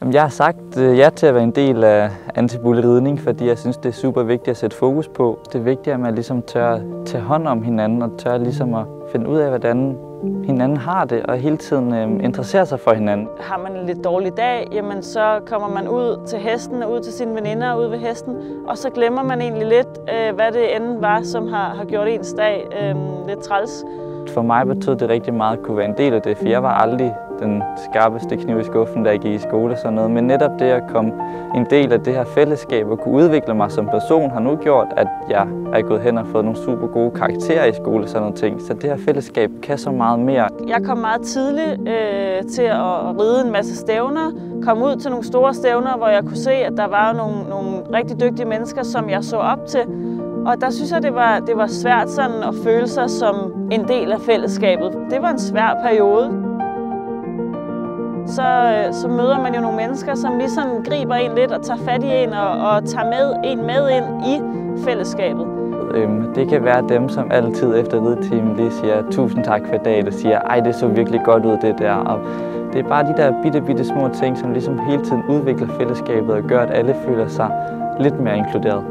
Jeg har sagt øh, ja til at være en del af antibulleridning, fordi jeg synes, det er super vigtigt at sætte fokus på. Det er vigtigt, at man ligesom tør tage hånd om hinanden og tør ligesom at finde ud af, hvordan hinanden har det, og hele tiden øh, interessere sig for hinanden. Har man en lidt dårlig dag, jamen så kommer man ud til hesten, ud til sine veninder ud ved hesten, og så glemmer man egentlig lidt, øh, hvad det end var, som har, har gjort ens dag øh, lidt træls. For mig betød det rigtig meget at kunne være en del af det, for jeg var aldrig den skarpeste kniv i skuffen, da jeg gik i skole og sådan noget. Men netop det at komme en del af det her fællesskab og kunne udvikle mig som person, har nu gjort, at jeg er gået hen og fået nogle super gode karakterer i skole og sådan noget ting. Så det her fællesskab kan så meget mere. Jeg kom meget tidligt øh, til at ride en masse stævner, kom ud til nogle store stævner, hvor jeg kunne se, at der var nogle, nogle rigtig dygtige mennesker, som jeg så op til. Og der synes jeg, det var, det var svært sådan at føle sig som en del af fællesskabet. Det var en svær periode. Så, øh, så møder man jo nogle mennesker, som ligesom griber en lidt og tager fat i en og, og tager med en med ind i fællesskabet. Øhm, det kan være dem, som altid efter ridetimen lige siger tusind tak for dagen dag, siger, ej det så virkelig godt ud det der. Og det er bare de der bitte, bitte små ting, som ligesom hele tiden udvikler fællesskabet og gør, at alle føler sig lidt mere inkluderet.